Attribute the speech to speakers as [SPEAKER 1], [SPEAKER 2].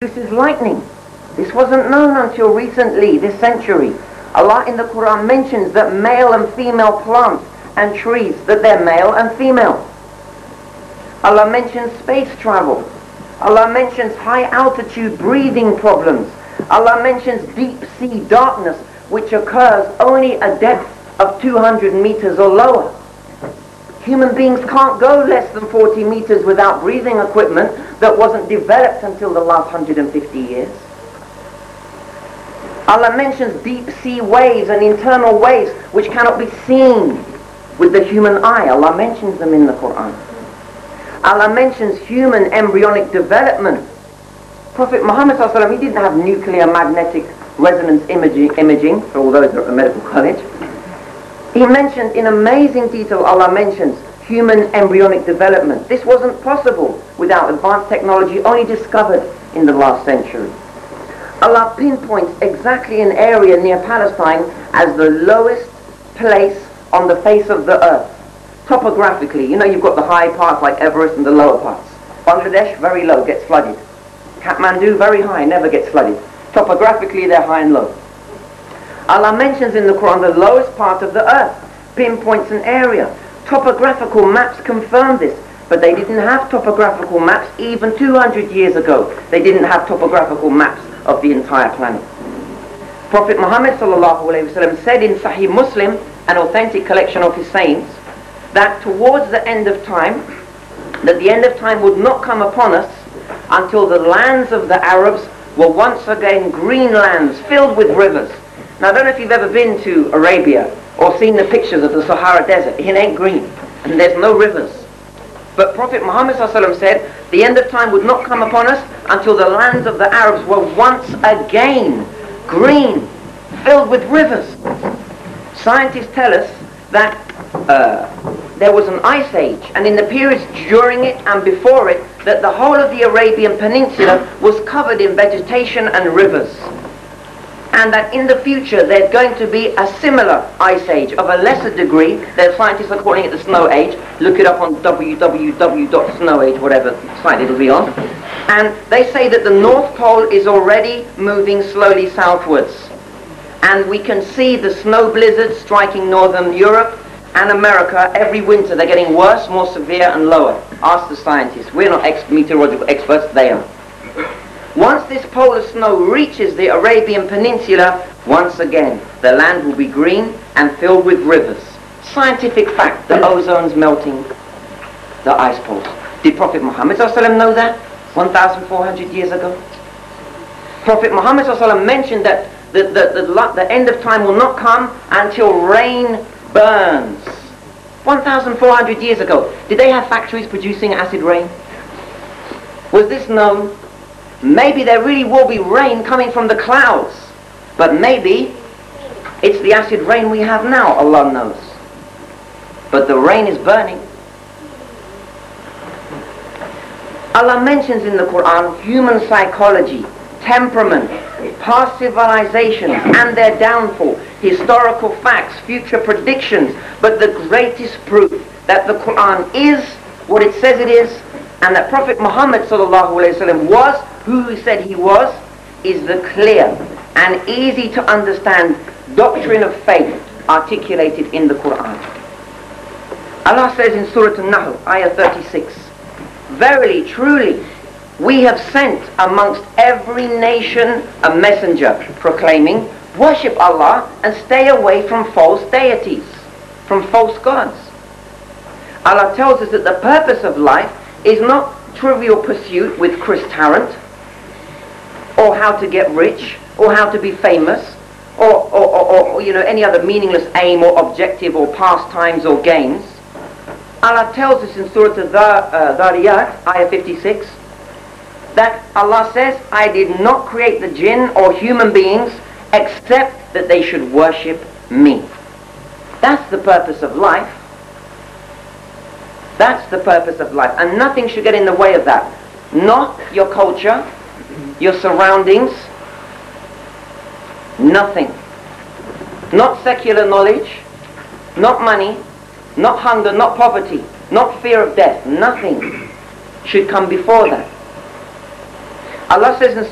[SPEAKER 1] produces lightning. This wasn't known until recently, this century. Allah in the Quran mentions that male and female plants and trees, that they're male and female. Allah mentions space travel. Allah mentions high altitude breathing problems. Allah mentions deep sea darkness, which occurs only a depth of 200 meters or lower. Human beings can't go less than 40 meters without breathing equipment that wasn't developed until the last 150 years. Allah mentions deep sea waves and internal waves which cannot be seen with the human eye. Allah mentions them in the Quran. Allah mentions human embryonic development. Prophet Muhammad he didn't have nuclear magnetic resonance imaging, imaging for all those at medical college. He mentioned in amazing detail, Allah mentions human embryonic development. This wasn't possible without advanced technology only discovered in the last century. Allah pinpoints exactly an area near Palestine as the lowest place on the face of the earth. Topographically, you know you've got the high parts like Everest and the lower parts. Bangladesh, very low, gets flooded. Kathmandu, very high, never gets flooded. Topographically, they're high and low. Allah mentions in the Quran the lowest part of the earth, pinpoints an area. Topographical maps confirm this, but they didn't have topographical maps even 200 years ago. They didn't have topographical maps of the entire planet. Prophet Muhammad said in Sahih Muslim, an authentic collection of his sayings, that towards the end of time, that the end of time would not come upon us until the lands of the Arabs were once again green lands filled with rivers now, I don't know if you've ever been to Arabia or seen the pictures of the Sahara Desert. It ain't green, and there's no rivers. But Prophet Muhammad said, the end of time would not come upon us until the lands of the Arabs were once again green, filled with rivers. Scientists tell us that uh, there was an ice age, and in the periods during it and before it, that the whole of the Arabian Peninsula was covered in vegetation and rivers and that in the future there's going to be a similar ice age of a lesser degree. The scientists are calling it the snow age. Look it up on www.snowage, whatever site it'll be on. And they say that the North Pole is already moving slowly southwards. And we can see the snow blizzards striking northern Europe and America every winter. They're getting worse, more severe and lower. Ask the scientists. We're not ex meteorological experts, they are. Once this polar snow reaches the Arabian Peninsula, once again, the land will be green and filled with rivers. Scientific fact, the ozone's melting the ice poles. Did Prophet Muhammad know that 1,400 years ago? Prophet Muhammad mentioned that the, the, the, the end of time will not come until rain burns. 1,400 years ago. Did they have factories producing acid rain? Was this known? Maybe there really will be rain coming from the clouds. But maybe it's the acid rain we have now, Allah knows. But the rain is burning. Allah mentions in the Quran human psychology, temperament, past civilizations and their downfall, historical facts, future predictions. But the greatest proof that the Quran is what it says it is and that Prophet Muhammad was who said he was is the clear and easy to understand doctrine of faith articulated in the Quran. Allah says in Surah An-Nahl, ayah 36, Verily, truly, we have sent amongst every nation a messenger proclaiming, worship Allah and stay away from false deities, from false gods. Allah tells us that the purpose of life is not trivial pursuit with Chris Tarrant, or how to get rich, or how to be famous, or, or, or, or, you know, any other meaningless aim or objective or pastimes or gains. Allah tells us in Surah Al-Dhariyat, uh, ayah 56, that Allah says, I did not create the jinn or human beings except that they should worship me. That's the purpose of life. That's the purpose of life. And nothing should get in the way of that. Not your culture, your surroundings, nothing. Not secular knowledge, not money, not hunger, not poverty, not fear of death. Nothing should come before that. Allah says in Surah